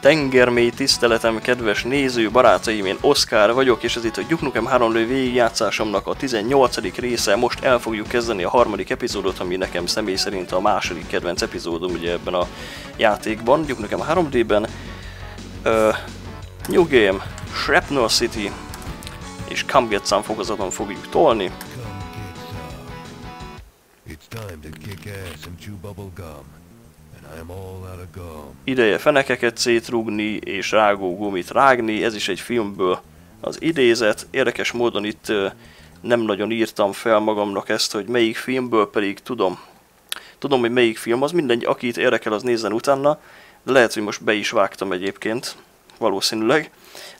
Tengermély tiszteletem, kedves néző, barátaim, én Oszkár vagyok, és ez itt a Duke Nukem 3 lő végigjátszásomnak a 18. része. Most el fogjuk kezdeni a harmadik epizódot, ami nekem személy szerint a második kedvenc epizódom ugye ebben a játékban, Duke Nukem 3D-ben. Uh, New Game, Shrapnel City és Come Get Some fokozaton fogjuk tolni. It's time to kick ass and chew bubble gum. Ideje fenekeket szétrugni és rágó gumit rágni, ez is egy filmből az idézet. Érdekes módon itt nem nagyon írtam fel magamnak ezt, hogy melyik filmből pedig tudom. Tudom, hogy melyik film, az mindegy, akit érdekel, az nézzen utána, de lehet, hogy most be is vágtam egyébként, valószínűleg.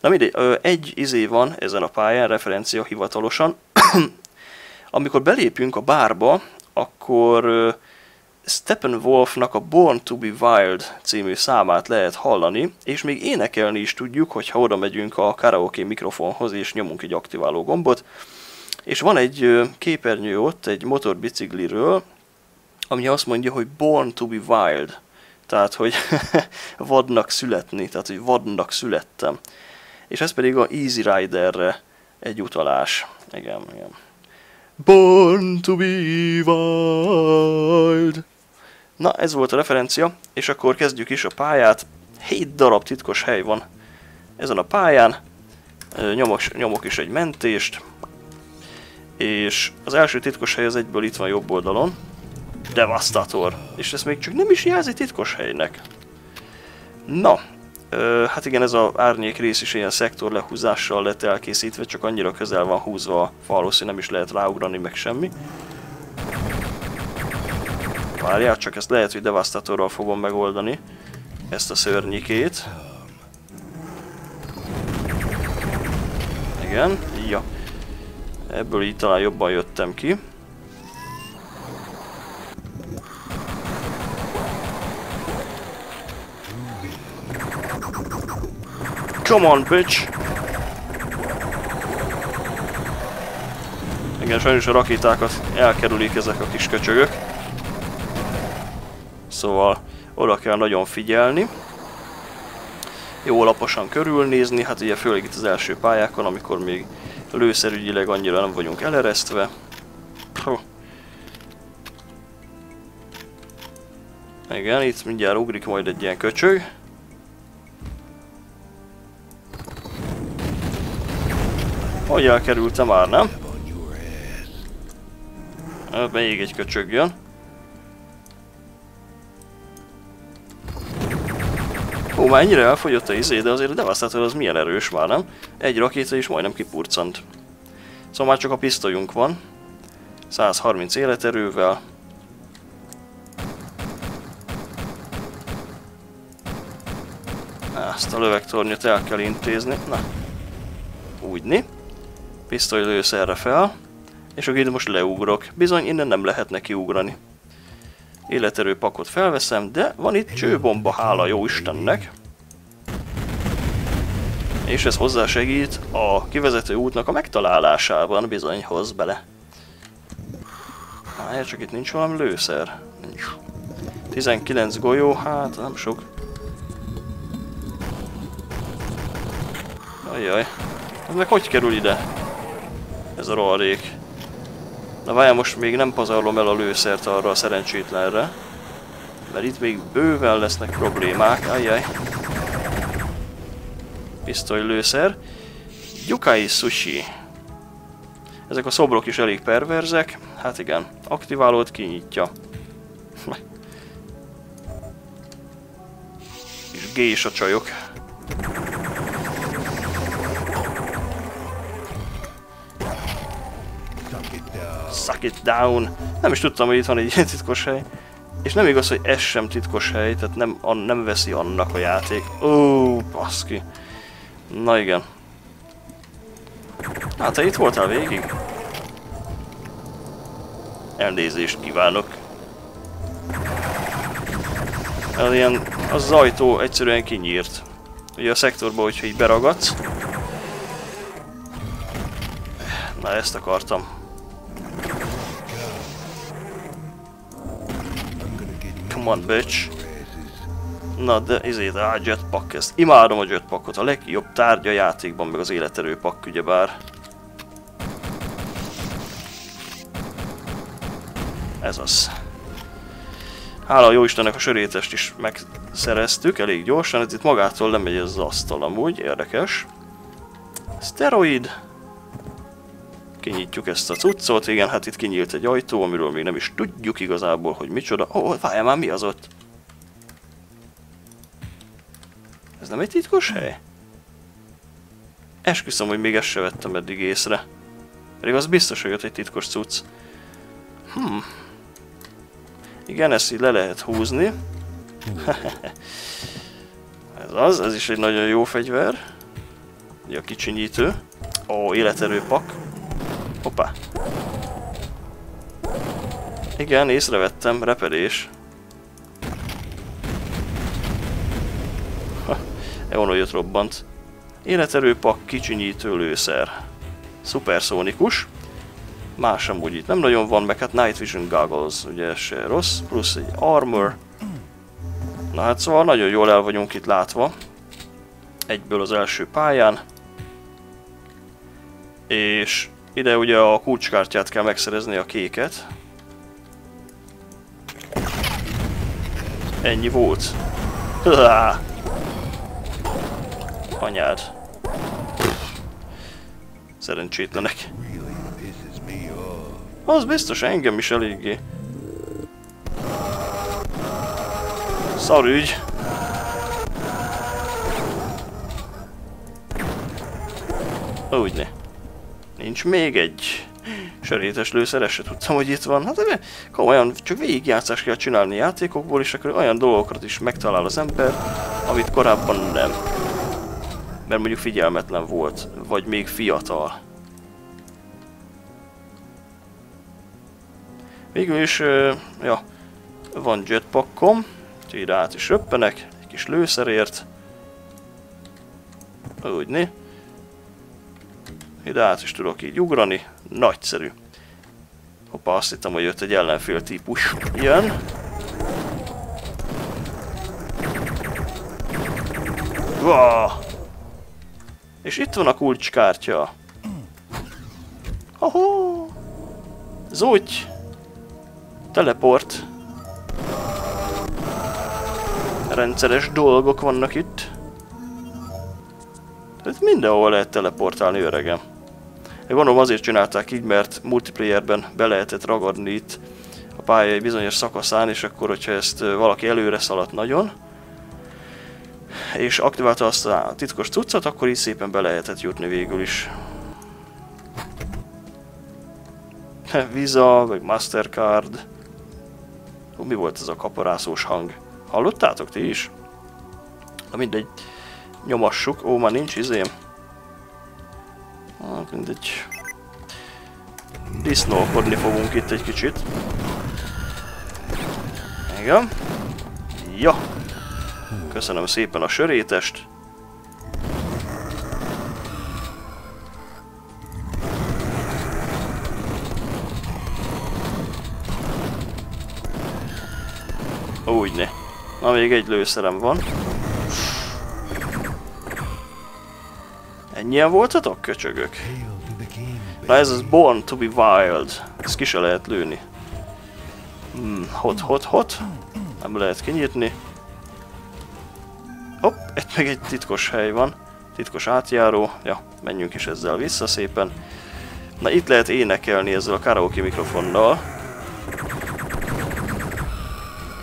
Na mindegy, egy izé van ezen a pályán, referencia hivatalosan. Amikor belépünk a bárba, akkor Steppenwolfnak a Born to be Wild című számát lehet hallani, és még énekelni is tudjuk, hogyha oda megyünk a karaoke mikrofonhoz és nyomunk egy aktiváló gombot. És van egy képernyő ott, egy motorbicikliről, ami azt mondja, hogy Born to be Wild. Tehát, hogy vadnak születni, tehát, hogy vadnak születtem. És ez pedig a Easy Riderre egy utalás. Igen, igen. Born to be wild. Na, ez volt a referencia, és akkor kezdjük is a pályát. 7 darab titkos hely van ezen a pályán. Nyomok, nyomok is egy mentést. És az első titkos hely az egyből itt van jobb oldalon. Devastator. És ez még csak nem is jelzi titkos helynek. Na, ö, hát igen, ez az árnyék rész is ilyen szektor lehúzással lett elkészítve, csak annyira közel van húzva a falhoz, hogy nem is lehet ráugrani, meg semmi. Várjál, csak ezt lehet, hogy Devastatorral fogom megoldani. Ezt a szörnyikét. Igen, ja. Ebből így talán jobban jöttem ki. Come on, bitch! Igen, sajnos a rakétákat elkerülik ezek a kis köcsögök. Szóval oda kell nagyon figyelni. Jó alaposan körülnézni, hát ugye főleg itt az első pályákon, amikor még lőszerügyileg annyira nem vagyunk eleresztve. Hú. Igen, itt mindjárt ugrik majd egy ilyen köcsög. Hogy elkerültem már, nem? Még egy köcsög jön. Ó, már ennyire elfogyott a izé, de azért a Devastator az milyen erős már, nem? Egy rakéta is majdnem kipurcant. Szóval már csak a pisztolyunk van. 130 életerővel. Ezt a lövegtornyot el kell intézni. Na. Úgyni. Pisztoly lősz erre fel. És akkor itt most leugrok. Bizony, innen nem lehet neki ugrani. Életerő pakot felveszem, de van itt csőbomba, hála jó Istennek. És ez hozzásegít a kivezető útnak a megtalálásában, bizony hoz bele. Várjál, csak itt nincs valami lőszer. Nincs. 19 golyó, hát nem sok. Ajjaj. Ez meg hogy kerül ide? Ez a rohadék. Na várjál, most még nem pazarlom el a lőszert arra a szerencsétlenre. Mert itt még bőven lesznek problémák, ajjaj. Pisztoly lőszer. Yukai Sushi. Ezek a szobrok is elég perverzek. Hát igen, aktiválót kinyitja. És gés a csajok. Suck it down. Nem is tudtam, hogy itt van egy ilyen titkos hely. És nem igaz, hogy ez sem titkos hely, tehát nem, an, nem veszi annak a játék. Ó, baszki. Na igen. Hát te itt voltál végig? Elnézést kívánok. Az ilyen, az ajtó egyszerűen kinyírt. Ugye a szektorban, hogyha így beragadsz. Na ezt akartam. Come on, bitch. Na, de izét, á, jetpack, ezt imádom a jetpackot, a legjobb tárgya játékban, meg az életerő pakk, ugyebár. Ez az. Hála a Jóistennek a sörétest is megszereztük elég gyorsan, ez itt magától lemegy ez az asztal amúgy, érdekes. Steroid. Kinyitjuk ezt a cuccot, igen, hát itt kinyílt egy ajtó, amiről még nem is tudjuk igazából, hogy micsoda. Ó, oh, várjál már, mi az ott? Ez nem egy titkos hely? Esküszöm, hogy még ezt se vettem eddig észre. Pedig az biztos, hogy ott egy titkos cucc. Hmm. Igen, ezt így le lehet húzni. ez az, ez is egy nagyon jó fegyver. Ugye a kicsinyítő. Ó, életerő pak. Hoppá. Igen, észrevettem, repedés. Eono jött robbant. Életerőpak, kicsinyítő lőszer. Szuperszónikus. Más sem úgy itt nem nagyon van, meg hát Night Vision Goggles, ugye se rossz, plusz egy Armor. Na hát szóval nagyon jól el vagyunk itt látva. Egyből az első pályán. És ide ugye a kulcskártyát kell megszerezni a kéket. Ennyi volt. Anyád. Szerencsétlenek. Az biztos engem is eléggé. Szarügy. Úgy ne. Nincs még egy sörétes lőszer, se tudtam, hogy itt van. Hát komolyan csak végigjátszást kell csinálni játékokból, és akkor olyan dolgokat is megtalál az ember, amit korábban nem. Mert mondjuk figyelmetlen volt, vagy még fiatal. Végül is, ja, van jetpackom, ide át is röppenek, egy kis lőszerért. Úgy né. Ide át is tudok így ugrani, nagyszerű. Hoppa, azt hittem, hogy jött egy ellenfél típus. Jön. Wow. És itt van a kulcskártya. Ahó! Zúgy! Teleport. Rendszeres dolgok vannak itt. Tehát mindenhol lehet teleportálni, öregem. Gondolom azért csinálták így, mert multiplayerben be lehetett ragadni itt a pálya bizonyos szakaszán, és akkor, hogyha ezt valaki előre szaladt nagyon, és aktiválta azt a titkos cuccot, akkor így szépen be lehetett jutni végül is. Visa, vagy Mastercard. Mi volt ez a kaparászós hang? Hallottátok ti is? Na mindegy. Nyomassuk. Ó, már nincs izém. Hát mindegy. Disznókodni fogunk itt egy kicsit. Igen. Ja. Köszönöm szépen a sörétest. Úgy ne. Na még egy lőszerem van. Ennyien voltatok, köcsögök? Na ez az Born to be Wild. Ezt ki se lehet lőni. Hmm, hot, hot, hot. Nem lehet kinyitni. Hopp, itt meg egy titkos hely van. Titkos átjáró. Ja, menjünk is ezzel vissza szépen. Na itt lehet énekelni ezzel a karaoke mikrofonnal.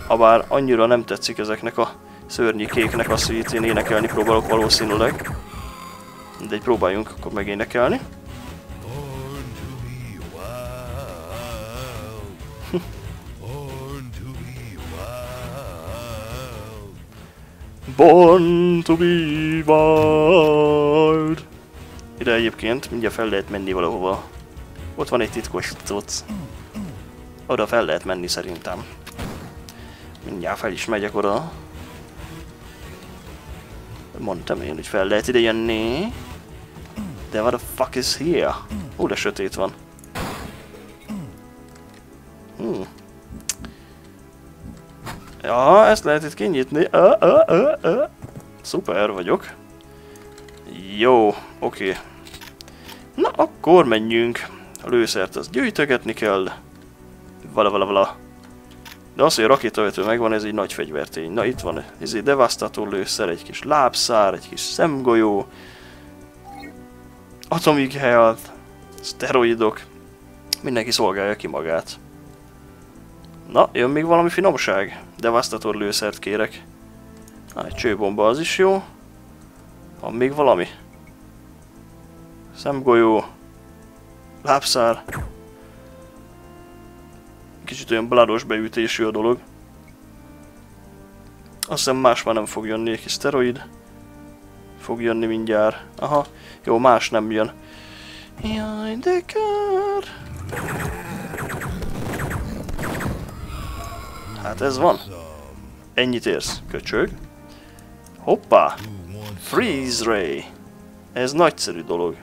Habár annyira nem tetszik ezeknek a szörnyi kéknek azt, hogy itt én énekelni próbálok valószínűleg. De egy próbáljunk akkor megénekelni. Born to be wild. Ide egyébként mindjárt fel lehet menni valahova. Ott van egy titkos cucc. Oda fel lehet menni szerintem. Mindjárt fel is megyek oda. Mondtam én, hogy fel lehet ide jönni. De what the fuck is here? Ó, de sötét van. Hmm. Ja, ezt lehet itt kinyitni. Ö, ö, ö, ö. Szuper vagyok. Jó, oké. Na, akkor menjünk. A lőszert az gyűjtögetni kell. Vala, vala, vala. De az, hogy a rakétavető megvan, ez egy nagy fegyvertény. Na, itt van ez egy devasztató lőszer, egy kis lábszár, egy kis szemgolyó, Atomic Health, szteroidok. Mindenki szolgálja ki magát. Na, jön még valami finomság. Devasztator lőszert kérek. Na, egy csőbomba az is jó. Van még valami? Szemgolyó. Lábszár. Kicsit olyan blados beütésű a dolog. Azt hiszem más már nem fog jönni, egy szteroid. Fog jönni mindjárt. Aha, jó, más nem jön. Jaj, de kár. Hát ez van. Ennyit érsz, köcsög. Hoppá! Freeze Ray! Ez nagyszerű dolog.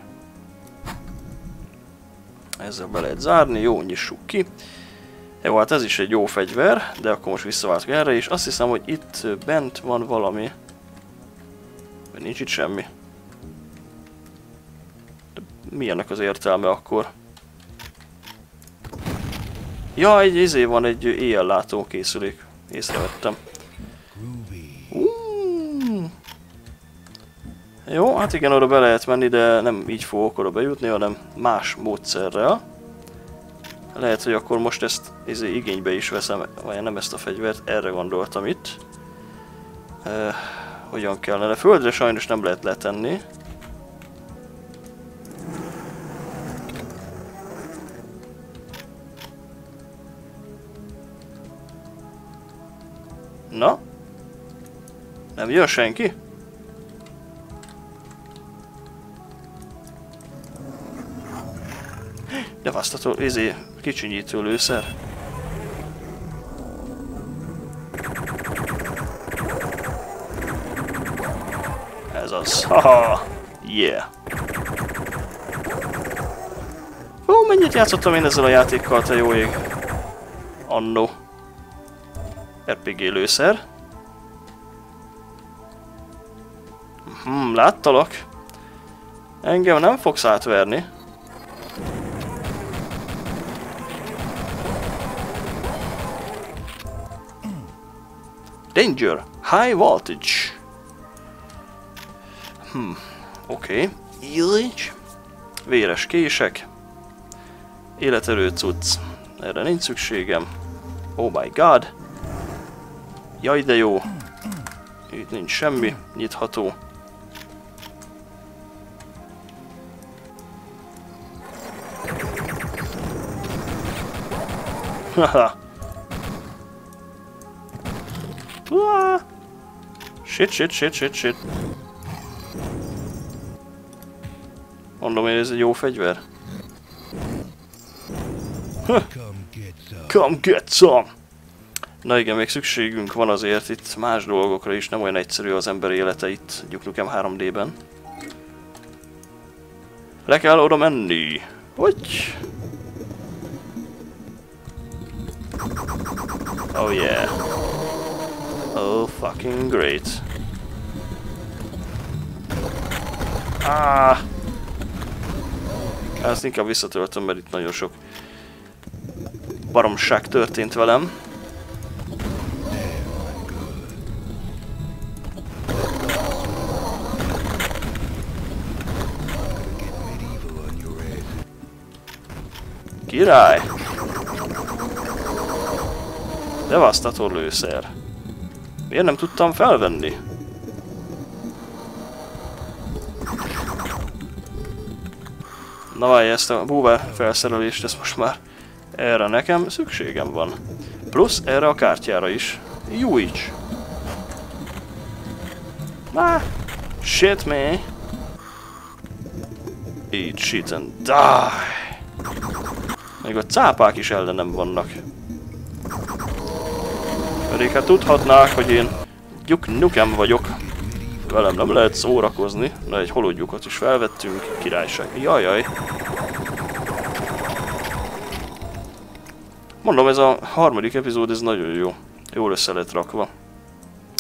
Ezzel be lehet zárni, jó, nyissuk ki. Jó, hát ez is egy jó fegyver, de akkor most visszaváltok erre, és azt hiszem, hogy itt bent van valami. Vagy nincs itt semmi. De mi ennek az értelme akkor? Ja, egy izé van, egy éjjellátó készülék. Észrevettem. Uh. Jó, hát igen, oda be lehet menni, de nem így fogok oda bejutni, hanem más módszerrel. Lehet, hogy akkor most ezt izé, igénybe is veszem, vagy nem ezt a fegyvert, erre gondoltam itt. Uh, hogyan kellene? Földre sajnos nem lehet letenni. Na? Nem jön senki? Devasztató, izé, kicsinyítő lőszer. Ez az. Haha! Yeah! Ó, mennyit játszottam én ezzel a játékkal, te jó ég. Annó. RPG lőszer. Hmm, láttalak. Engem nem fogsz átverni. Danger! High voltage! Hmm, oké. Okay. Véres kések. Életerő cucc. Erre nincs szükségem. Oh my god! Jaj, de jó. Itt nincs semmi. Nyitható. Haha. shit, shit, shit, shit, shit. Mondom, hogy ez egy jó fegyver. Come get some! Na igen, még szükségünk van azért itt más dolgokra is, nem olyan egyszerű az ember élete itt Duke Nukem 3D-ben. Le kell oda menni. Hogy? Oh yeah. Oh fucking great. Ah! Ezt inkább visszatöltöm, mert itt nagyon sok baromság történt velem. Király! Devasztató lőszer. Miért nem tudtam felvenni? Na várj, ezt a búvár felszerelést, ezt most már erre nekem szükségem van. Plusz erre a kártyára is. Jújts! Ah, shit me! Eat shit and die! Még a cápák is ellenem vannak. Pedig hát tudhatnák, hogy én Duke Nukem vagyok. Velem nem lehet szórakozni. Na egy holódjukat is felvettünk. Királyság. Jajjaj. Mondom, ez a harmadik epizód, ez nagyon jó. Jól össze lett rakva.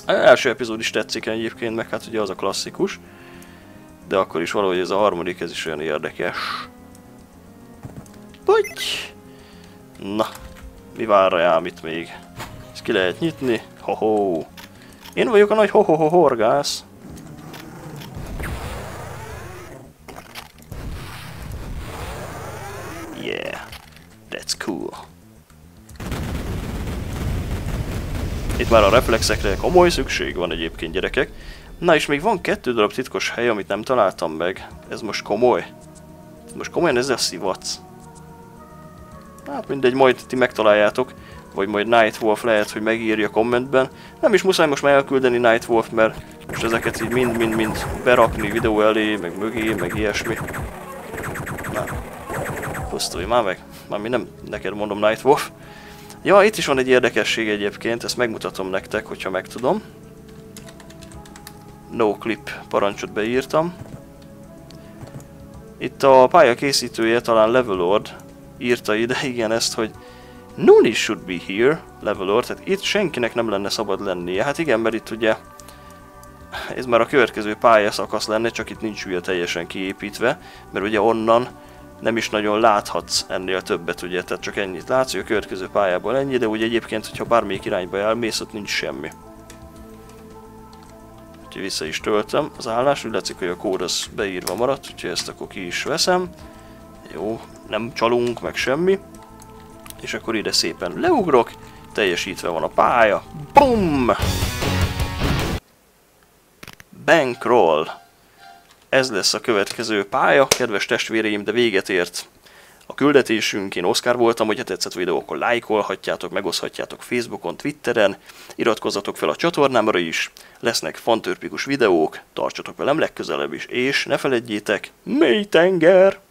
A első epizód is tetszik egyébként, meg hát ugye az a klasszikus. De akkor is valahogy ez a harmadik, ez is olyan érdekes. Puty! Na, mi vár rám itt még? Ezt ki lehet nyitni? Ho-ho! Én vagyok a nagy ho-ho-ho horgász. Itt már a reflexekre komoly szükség van egyébként gyerekek. Na és még van kettő darab titkos hely, amit nem találtam meg. Ez most komoly. Most komolyan ezzel szivatsz. Hát mindegy, majd ti megtaláljátok. Vagy majd Nightwolf lehet, hogy megírja kommentben. Nem is muszáj most már elküldeni Nightwolf, mert most ezeket így mind-mind-mind berakni videó elé, meg mögé, meg ilyesmi. Na, pusztulj már meg. Már mi nem neked mondom Nightwolf. Ja, itt is van egy érdekesség egyébként, ezt megmutatom nektek, hogyha megtudom. No clip parancsot beírtam. Itt a pálya készítője, talán Levelord, írta ide, igen, ezt, hogy None should be here, Levelord, tehát itt senkinek nem lenne szabad lennie. Hát igen, mert itt ugye ez már a következő pályaszakasz lenne, csak itt nincs ugye teljesen kiépítve, mert ugye onnan nem is nagyon láthatsz ennél többet, ugye, tehát csak ennyit látsz, hogy a következő pályából ennyi, de ugye egyébként, hogyha bármelyik irányba elmész, ott nincs semmi. Úgyhogy vissza is töltöm az állást, úgy látszik, hogy a kód az beírva maradt, úgyhogy ezt akkor ki is veszem. Jó, nem csalunk, meg semmi. És akkor ide szépen leugrok, teljesítve van a pálya. BUM! Bankroll. Ez lesz a következő pálya, kedves testvéreim, de véget ért a küldetésünk. Én Oszkár voltam, hogyha tetszett videó, akkor lájkolhatjátok, megoszthatjátok Facebookon, Twitteren, iratkozzatok fel a csatornámra is, lesznek fantörpikus videók, tartsatok velem legközelebb is, és ne feledjétek, mély tenger!